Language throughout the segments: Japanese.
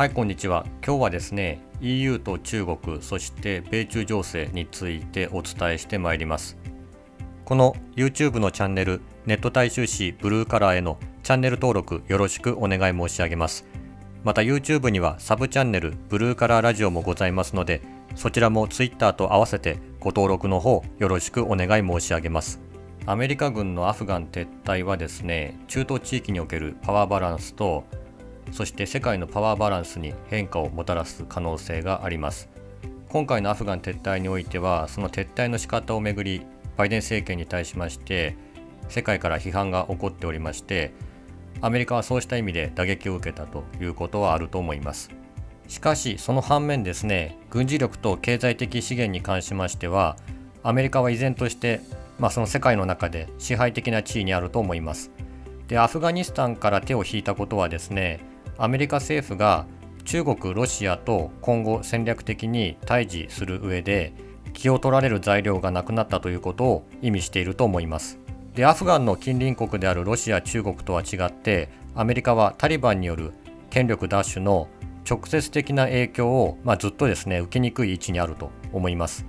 はいこんにちは。今日はですね EU と中国そして米中情勢についてお伝えしてまいります。この YouTube のチャンネルネット大衆紙ブルーカラーへのチャンネル登録よろしくお願い申し上げます。また YouTube にはサブチャンネルブルーカラーラジオもございますのでそちらも Twitter と合わせてご登録の方よろしくお願い申し上げます。アメリカ軍のアフガン撤退はですね中東地域におけるパワーバランスとそして世界のパワーバランスに変化をもたらす可能性があります。今回のアフガン撤退においてはその撤退の仕方をめぐりバイデン政権に対しまして世界から批判が起こっておりましてアメリカはそうした意味で打撃を受けたということはあると思います。しかしその反面ですね軍事力と経済的資源に関しましてはアメリカは依然として、まあ、その世界の中で支配的な地位にあると思います。でアフガニスタンから手を引いたことはですねアメリカ政府が中国、ロシアと今後戦略的に対峙する上で気を取られる材料がなくなったということを意味していると思います。でアフガンの近隣国であるロシア、中国とは違ってアメリカはタリバンによる権力奪取の直接的な影響を、まあ、ずっとですね受けにくい位置にあると思います。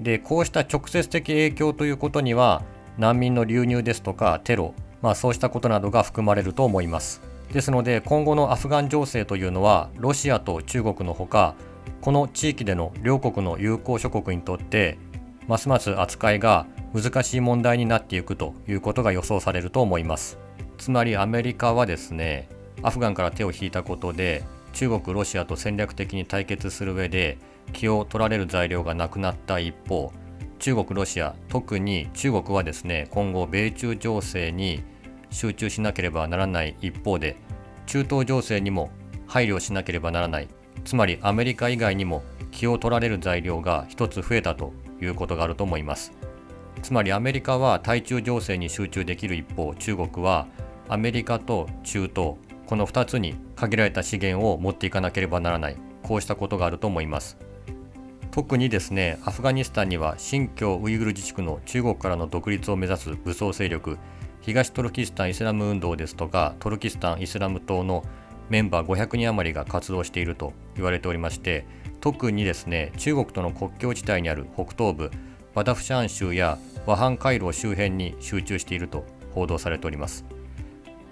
でこうした直接的影響ということには難民の流入ですとかテロ、まあ、そうしたことなどが含まれると思います。ですので今後のアフガン情勢というのはロシアと中国のほかこの地域での両国の友好諸国にとってますます扱いが難しい問題になっていくということが予想されると思います。つまりアメリカはですねアフガンから手を引いたことで中国ロシアと戦略的に対決する上で気を取られる材料がなくなった一方中国ロシア特に中国はですね今後米中情勢に集中しなければならない一方で中東情勢にも配慮しなければならない。つまりアメリカ以外にも気を取られる材料が一つ増えたということがあると思います。つまりアメリカは対中情勢に集中できる一方中国はアメリカと中東この2つに限られた資源を持っていかなければならない。こうしたことがあると思います。特にですねアフガニスタンには新疆ウイグル自治区の中国からの独立を目指す武装勢力東トルキスタンイスラム運動ですとかトルキスタンイスラム党のメンバー500人余りが活動していると言われておりまして特にですね中国との国境地帯にある北東部バダフシャン州やワハン回廊周辺に集中していると報道されております。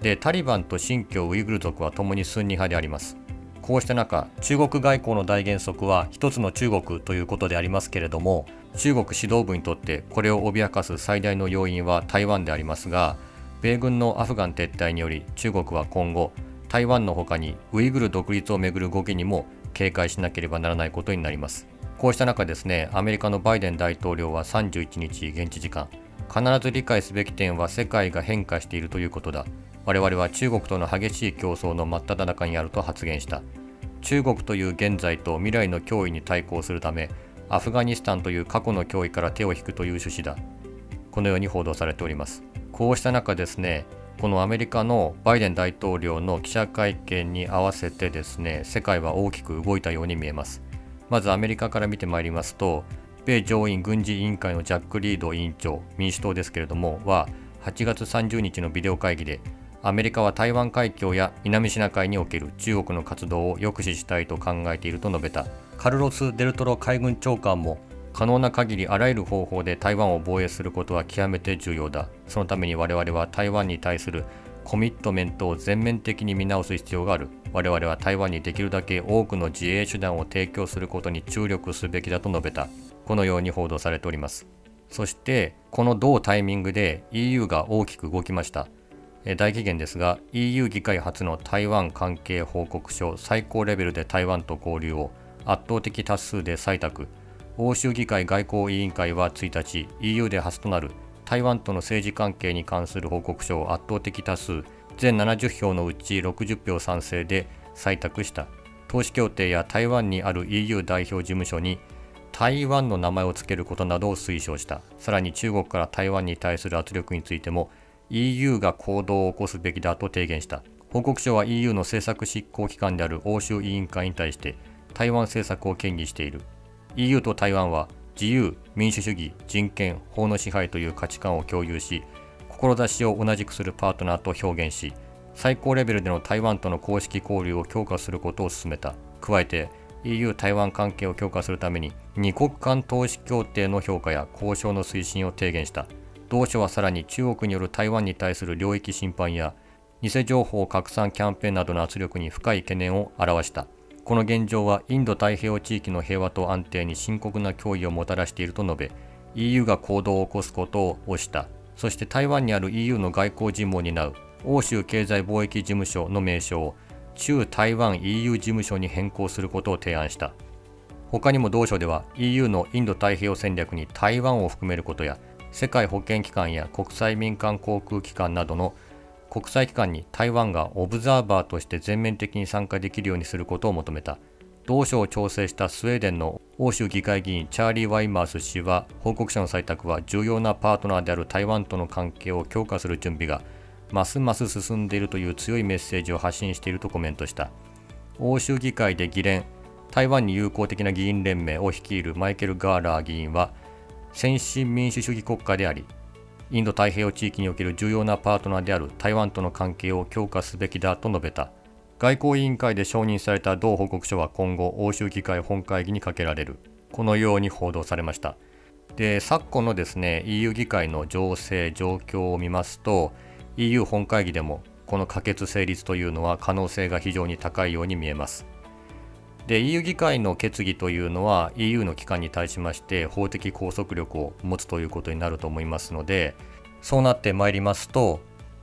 でタリバンと新疆ウイグル族は共にスンニ派であります。こうした中中国外交の大原則は一つの中国ということでありますけれども中国指導部にとってこれを脅かす最大の要因は台湾でありますが米軍のアフガン撤退により中国は今後台湾の他にウイグル独立をめぐる動きにも警戒しなければならないことになります。こうした中ですねアメリカのバイデン大統領は31日現地時間必ず理解すべき点は世界が変化しているということだ。我々は中国との激しい競争の真っ只中にあると発言した。中国という現在と未来の脅威に対抗するためアフガニスタンという過去の脅威から手を引くという趣旨だ。このように報道されております。こうした中ですねこのアメリカのバイデン大統領の記者会見に合わせてですね世界は大きく動いたように見えます。まずアメリカから見てまいりますと米上院軍事委員会のジャック・リード委員長民主党ですけれどもは8月30日のビデオ会議でアメリカは台湾海峡や南シナ海における中国の活動を抑止したいと考えていると述べた。カルロス・デルトロ海軍長官も可能な限りあらゆる方法で台湾を防衛することは極めて重要だ。そのために我々は台湾に対するコミットメントを全面的に見直す必要がある。我々は台湾にできるだけ多くの自衛手段を提供することに注力すべきだと述べた。このように報道されております。そしてこの同タイミングで EU が大きく動きました。大期限ですが EU 議会初の台湾関係報告書最高レベルで台湾と交流を圧倒的多数で採択。欧州議会外交委員会は1日 EU で初となる台湾との政治関係に関する報告書を圧倒的多数全70票のうち60票賛成で採択した。投資協定や台湾にある EU 代表事務所に台湾の名前を付けることなどを推奨した。さらに中国から台湾に対する圧力についても EU が行動を起こすべきだと提言した。報告書は EU の政策執行機関である欧州委員会に対して台湾政策を権利している。EU と台湾は自由、民主主義、人権、法の支配という価値観を共有し志を同じくするパートナーと表現し最高レベルでの台湾との公式交流を強化することを進めた。加えて EU 台湾関係を強化するために二国間投資協定の評価や交渉の推進を提言した。同書はさらに中国による台湾に対する領域侵犯や偽情報拡散キャンペーンなどの圧力に深い懸念を表した。この現状はインド太平洋地域の平和と安定に深刻な脅威をもたらしていると述べ EU が行動を起こすことを推した。そして台湾にある EU の外交事務を担う欧州経済貿易事務所の名称を中台湾 EU 事務所に変更することを提案した。他にも同書では EU のインド太平洋戦略に台湾を含めることや世界保健機関や国際民間航空機関などの国際機関に台湾がオブザーバーとして全面的に参加できるようにすることを求めた同書を調整したスウェーデンの欧州議会議員チャーリー・ワイマース氏は報告書の採択は重要なパートナーである台湾との関係を強化する準備がますます進んでいるという強いメッセージを発信しているとコメントした。欧州議会で議連台湾に友好的な議員連盟を率いるマイケル・ガーラー議員は先進民主主義国家でありインド太平洋地域における重要なパートナーである台湾との関係を強化すべきだと述べた。外交委員会で承認された同報告書は今後欧州議会本会議にかけられる。このように報道されました。で昨今のですね EU 議会の情勢状況を見ますと EU 本会議でもこの可決成立というのは可能性が非常に高いように見えます。で EU 議会の決議というのは EU の機関に対しまして法的拘束力を持つということになると思いますのでそうなってまいりますと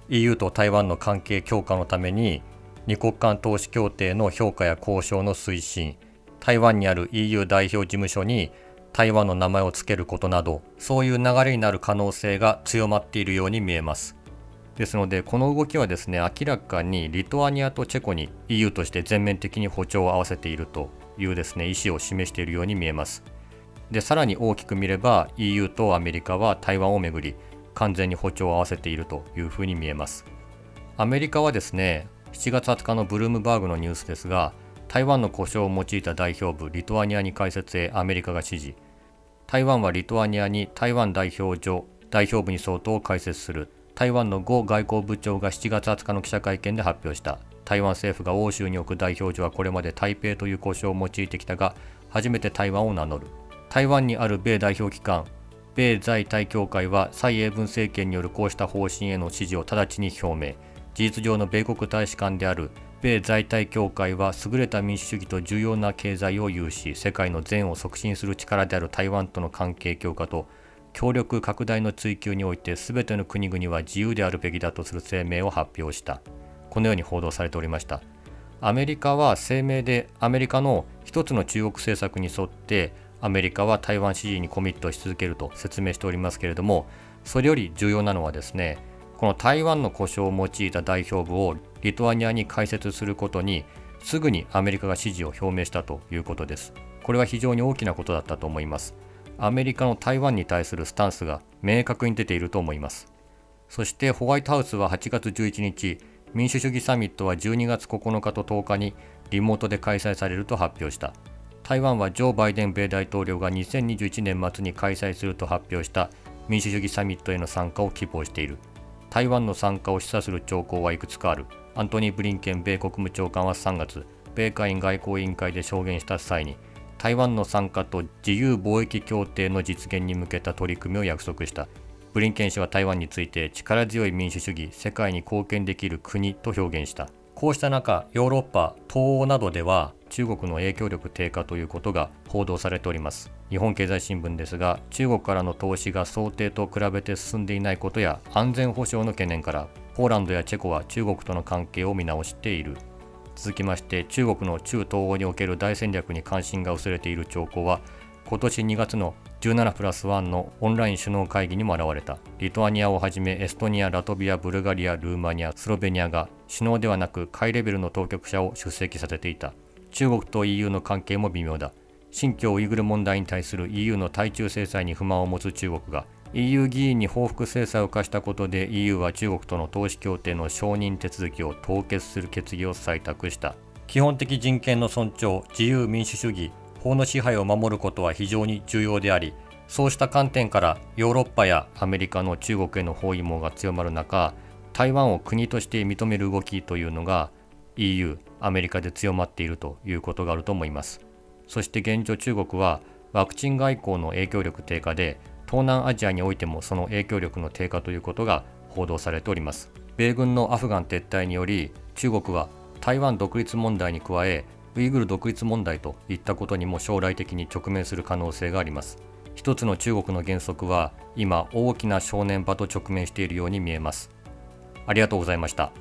EU と台湾の関係強化のために二国間投資協定の評価や交渉の推進台湾にある EU 代表事務所に台湾の名前を付けることなどそういう流れになる可能性が強まっているように見えます。ですのでこの動きはですね明らかにリトアニアとチェコに EU として全面的に歩調を合わせているというですね意思を示しているように見えます。でさらに大きく見れば EU とアメリカは台湾をめぐり完全に歩調を合わせているというふうに見えます。アメリカはですね7月20日のブルームバーグのニュースですが台湾の故障を用いた代表部リトアニアに開設へアメリカが指示。台湾はリトアニアに台湾代表所代表部に相当を開設する。台湾の呉外交部長が7月20日の記者会見で発表した。台湾政府が欧州に置く代表所はこれまで台北という呼称を用いてきたが初めて台湾を名乗る。台湾にある米代表機関米在台協会は蔡英文政権によるこうした方針への支持を直ちに表明。事実上の米国大使館である米在台協会は優れた民主主義と重要な経済を有し世界の善を促進する力である台湾との関係強化と協力拡大の追求において全ての国々は自由であるべきだとする声明を発表した。このように報道されておりました。アメリカは声明でアメリカの一つの中国政策に沿ってアメリカは台湾支持にコミットし続けると説明しておりますけれどもそれより重要なのはですねこの台湾の故障を用いた代表部をリトアニアに開設することにすぐにアメリカが支持を表明したということです。これは非常に大きなことだったと思います。アメリカの台湾に対するスタンスが明確に出ていると思います。そしてホワイトハウスは8月11日、民主主義サミットは12月9日と10日にリモートで開催されると発表した。台湾はジョー・バイデン米大統領が2021年末に開催すると発表した民主主義サミットへの参加を希望している。台湾の参加を示唆する兆候はいくつかある。アントニー・ブリンケン米国務長官は3月、米会員外交委員会で証言した際に、台湾の参加と自由貿易協定の実現に向けた取り組みを約束した。ブリンケン氏は台湾について力強い民主主義世界に貢献できる国と表現した。こうした中ヨーロッパ東欧などでは中国の影響力低下ということが報道されております。日本経済新聞ですが中国からの投資が想定と比べて進んでいないことや安全保障の懸念からポーランドやチェコは中国との関係を見直している。続きまして中国の中東欧における大戦略に関心が薄れている兆候は今年2月の17プラス1のオンライン首脳会議にも現れた。リトアニアをはじめエストニア、ラトビア、ブルガリア、ルーマニア、スロベニアが首脳ではなく下位レベルの当局者を出席させていた。中国と EU の関係も微妙だ。新疆ウイグル問題に対する EU の対中制裁に不満を持つ中国が EU 議員に報復制裁を課したことで EU は中国との投資協定の承認手続きを凍結する決議を採択した。基本的人権の尊重自由民主主義法の支配を守ることは非常に重要でありそうした観点からヨーロッパやアメリカの中国への包囲網が強まる中台湾を国として認める動きというのが EU アメリカで強まっているということがあると思います。そして現状中国はワクチン外交の影響力低下で東南アジアにおいてもその影響力の低下ということが報道されております。米軍のアフガン撤退により中国は台湾独立問題に加えウイグル独立問題といったことにも将来的に直面する可能性があります。一つの中国の原則は今大きな正念場と直面しているように見えます。ありがとうございました。